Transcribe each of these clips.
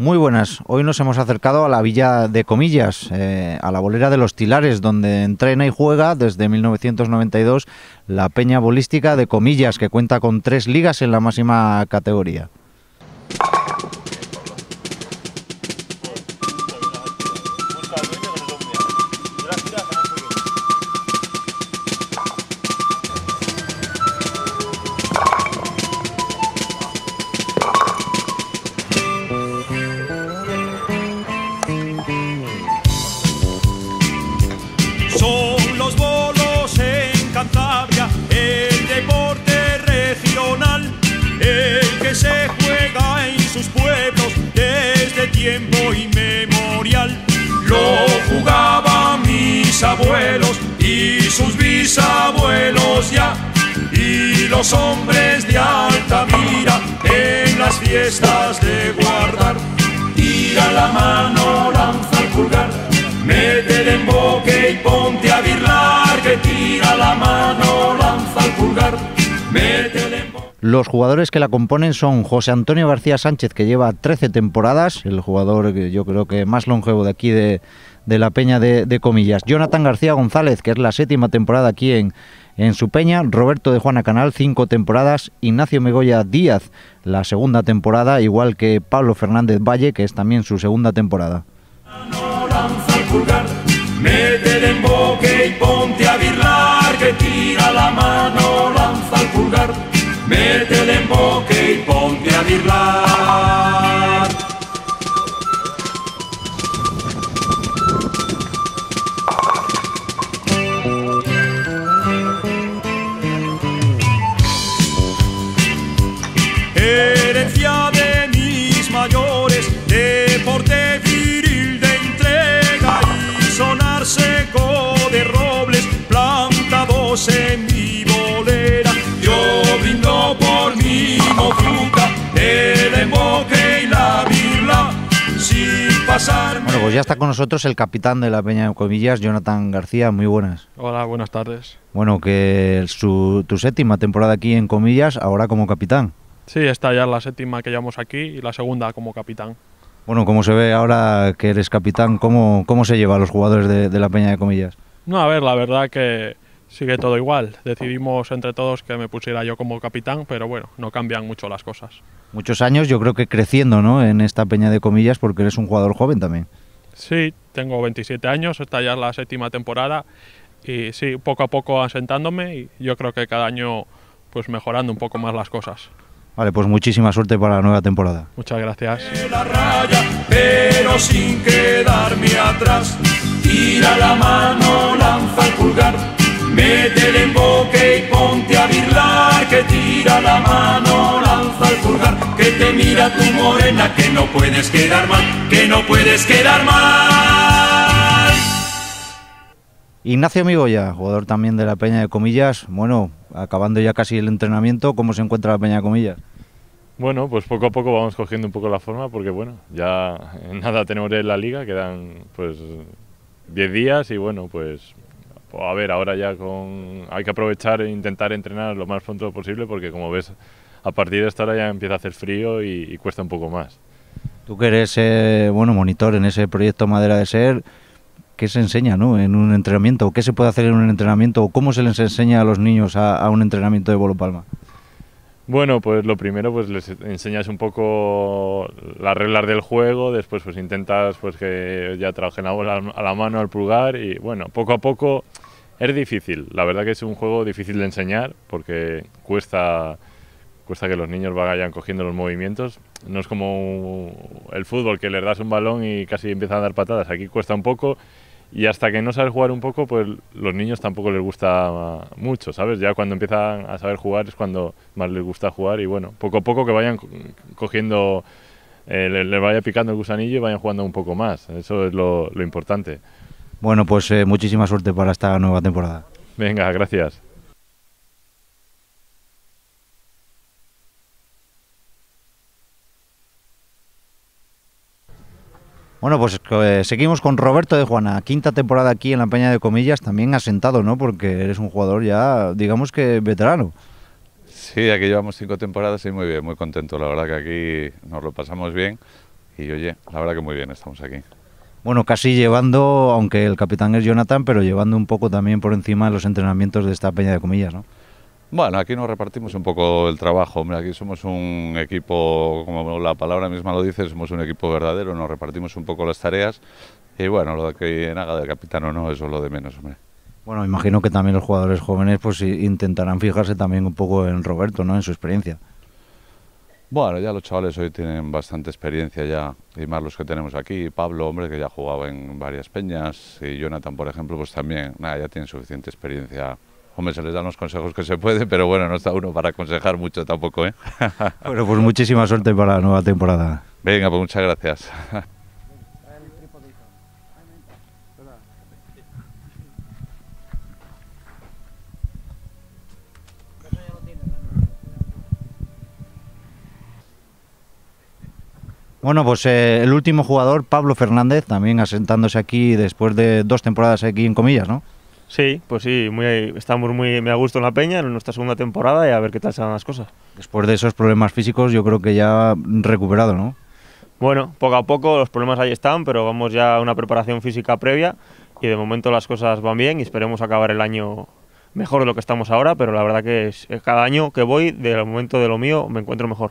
Muy buenas. Hoy nos hemos acercado a la villa de Comillas, eh, a la bolera de los Tilares, donde entrena y juega desde 1992 la Peña Bolística de Comillas, que cuenta con tres ligas en la máxima categoría. Tiempo inmemorial. Lo jugaban mis abuelos y sus bisabuelos ya, y los hombres de Altamira en las fiestas de guardar. Tira la mano, lanza el pulgar, mete el emboque y ponte a birlar, Los jugadores que la componen son José Antonio García Sánchez, que lleva 13 temporadas, el jugador que yo creo que más longevo de aquí de, la Peña de, Comillas. Jonathan García González, que es la séptima temporada aquí en, en su Peña. Roberto de Juana Canal, cinco temporadas. Ignacio Megoya Díaz, la segunda temporada, igual que Pablo Fernández Valle, que es también su segunda temporada. Lanza el pulgar, mete el emboque y ponte a birlar, Bueno, pues ya está con nosotros el capitán de la Peña de Comillas, Jonathan García. Muy buenas. Hola, buenas tardes. Bueno, que su, tu séptima temporada aquí en Comillas, ahora como capitán. Sí, esta ya es la séptima que llevamos aquí y la segunda como capitán. Bueno, como se ve ahora que eres capitán, ¿cómo, cómo se lleva a los jugadores de, de la Peña de Comillas? No, a ver, la verdad que sigue todo igual. Decidimos entre todos que me pusiera yo como capitán, pero bueno, no cambian mucho las cosas. Muchos años, yo creo que creciendo ¿no? en esta Peña de Comillas, porque eres un jugador joven también. Sí, tengo 27 años, esta ya es la séptima temporada y sí, poco a poco asentándome y yo creo que cada año pues mejorando un poco más las cosas. Vale, pues muchísima suerte para la nueva temporada. Muchas gracias. la raya, pero sin quedarme atrás. Tira la mano, tira la mano, lanza el pulgar, que te mira tu morena, que no puedes quedar mal, que no puedes quedar mal. Ignacio Migoya, jugador también de la Peña de Comillas. Bueno, acabando ya casi el entrenamiento, ¿cómo se encuentra la Peña de Comillas? Bueno, pues poco a poco vamos cogiendo un poco la forma porque bueno, ya en nada tenemos en la liga, quedan pues 10 días y bueno, pues pues, a ver, ahora ya con hay que aprovechar e intentar entrenar lo más pronto posible porque como ves, a partir de esta hora ya empieza a hacer frío y, y cuesta un poco más. Tú que eres eh, bueno, monitor en ese proyecto Madera de Ser, ¿qué se enseña ¿no? en un entrenamiento? ¿Qué se puede hacer en un entrenamiento? ¿O cómo se les enseña a los niños a, a un entrenamiento de bolo palma? Bueno, pues lo primero pues les enseñas un poco las reglas del juego, después pues intentas pues que ya trabajen la bola a la mano, al pulgar y bueno, poco a poco es difícil. La verdad que es un juego difícil de enseñar porque cuesta cuesta que los niños vayan cogiendo los movimientos. No es como el fútbol que les das un balón y casi empiezan a dar patadas. Aquí cuesta un poco y hasta que no sabes jugar un poco, pues los niños tampoco les gusta mucho, ¿sabes? Ya cuando empiezan a saber jugar es cuando más les gusta jugar y bueno, poco a poco que vayan co- cogiendo, eh, le- les vaya picando el gusanillo y vayan jugando un poco más. Eso es lo importante. Bueno, pues eh, muchísima suerte para esta nueva temporada. Venga, gracias. Bueno, pues eh, seguimos con Roberto de Juana, quinta temporada aquí en la Peña de Comillas, también asentado, ¿no? Porque eres un jugador ya, digamos que veterano. Sí, aquí llevamos cinco temporadas y muy bien, muy contento. La verdad que aquí nos lo pasamos bien y oye, la verdad que muy bien estamos aquí. Bueno, casi llevando, aunque el capitán es Jonathan, pero llevando un poco también por encima de los entrenamientos de esta peña de comillas, ¿no? Bueno, aquí nos repartimos un poco el trabajo. Hombre, aquí somos un equipo, como la palabra misma lo dice, somos un equipo verdadero, nos repartimos un poco las tareas. Y bueno, lo de que haga de capitán o no, eso es lo de menos, hombre. Bueno, imagino que también los jugadores jóvenes pues intentarán fijarse también un poco en Roberto, ¿no? En su experiencia. Bueno, ya los chavales hoy tienen bastante experiencia ya, y más los que tenemos aquí. Pablo, hombre, que ya ha jugado en varias peñas, y Jonathan, por ejemplo, pues también, nada, ya tienen suficiente experiencia Hombre, se les dan los consejos que se puede, pero bueno, no está uno para aconsejar mucho tampoco, ¿eh? bueno, pues muchísima suerte para la nueva temporada. Venga, pues muchas gracias. Bueno, pues eh, el último jugador, Pablo Fernández, también asentándose aquí después de dos temporadas aquí en comillas, ¿no? Sí, pues sí, muy, estamos muy, a gusto en la peña en nuestra segunda temporada y a ver qué tal salen las cosas. Después de esos problemas físicos, yo creo que ya recuperado, ¿no? Bueno, poco a poco los problemas ahí están, pero vamos ya a una preparación física previa y de momento las cosas van bien y esperemos acabar el año mejor de lo que estamos ahora, pero la verdad que es, cada año que voy, del momento de lo mío, me encuentro mejor.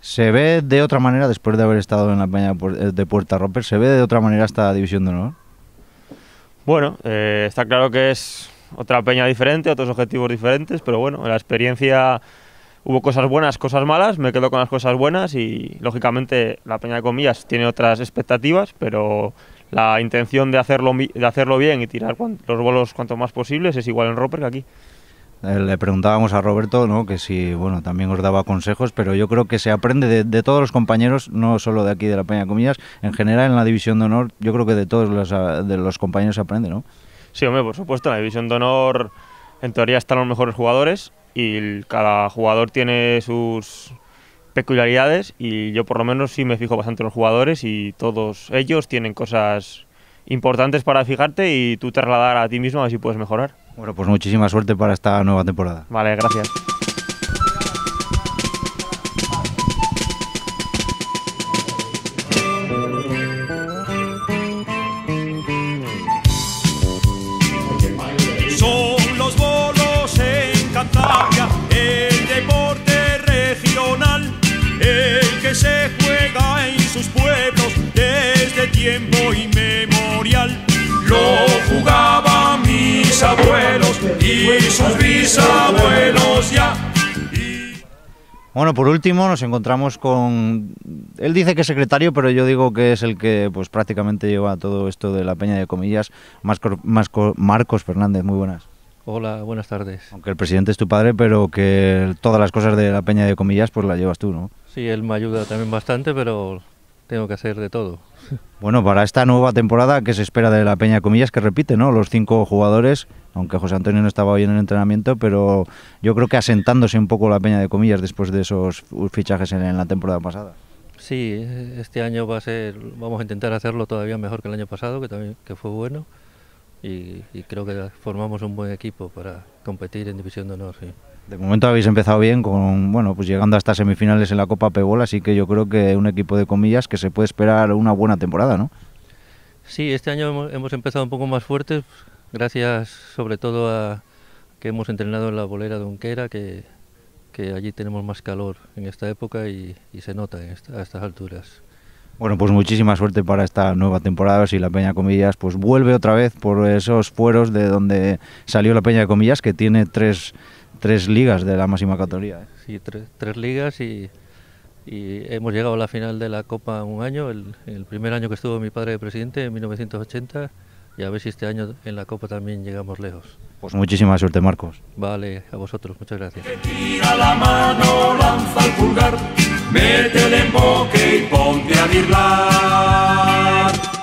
¿Se ve de otra manera, después de haber estado en la peña de Puerta Roper, se ve de otra manera esta división de honor? Bueno, eh, está claro que es otra peña diferente, otros objetivos diferentes, pero bueno, en la experiencia hubo cosas buenas, cosas malas, me quedo con las cosas buenas y lógicamente la peña de comillas tiene otras expectativas, pero la intención de hacerlo, de hacerlo bien y tirar los bolos cuanto más posibles es igual en Roper que aquí. Eh, le preguntábamos a Roberto ¿no? que si bueno también os daba consejos, pero yo creo que se aprende de, todos los compañeros, no solo de aquí de la Peña Comillas, en general en la División de Honor, yo creo que de todos los, de los compañeros se aprende, ¿no? Sí, hombre, por supuesto, en la División de Honor en teoría están los mejores jugadores y cada jugador tiene sus peculiaridades y yo por lo menos sí me fijo bastante en los jugadores y todos ellos tienen cosas importantes para fijarte y tú trasladar a ti mismo a ver si puedes mejorar. Bueno, pues muchísima suerte para esta nueva temporada. Vale, gracias. Bisabuelos ya. Bueno, por último nos encontramos con... Él dice que es secretario, pero yo digo que es el que pues prácticamente lleva todo esto de la Peña de Comillas, Marcos Fernández, muy buenas. Hola, buenas tardes. Aunque el presidente es tu padre, pero que todas las cosas de la Peña de Comillas pues las llevas tú, ¿no? Sí, él me ayuda también bastante, pero tengo que hacer de todo. Bueno, para esta nueva temporada, ¿qué se espera de la Peña Comillas? Que repite, ¿no? Los cinco jugadores, aunque José Antonio no estaba hoy en el entrenamiento, pero yo creo que asentándose un poco la Peña de Comillas después de esos fichajes en, la temporada pasada. Sí, este año va a ser, vamos a intentar hacerlo todavía mejor que el año pasado, que también que fue bueno, y, y creo que formamos un buen equipo para competir en División de Honor. Sí. De momento habéis empezado bien con, bueno, pues llegando hasta semifinales en la Copa Pebol, así que yo creo que un equipo de comillas que se puede esperar una buena temporada, ¿no? Sí, este año hemos, empezado un poco más fuertes, gracias sobre todo a que hemos entrenado en la bolera de Unquera, que, que allí tenemos más calor en esta época y, se nota a estas alturas. Bueno, pues muchísima suerte para esta nueva temporada, si la Peña Comillas pues vuelve otra vez por esos fueros de donde salió la Peña de Comillas, que tiene tres tres ligas de la máxima categoría. ¿eh? Sí, tres, ligas y, hemos llegado a la final de la Copa un año, el, el, primer año que estuvo mi padre de presidente, en 1980, y a ver si este año en la Copa también llegamos lejos. Pues muchísima suerte, Marcos. Vale, a vosotros, muchas gracias. Tira la mano, lanza el pulgar, métele en boque y ponte a virlar.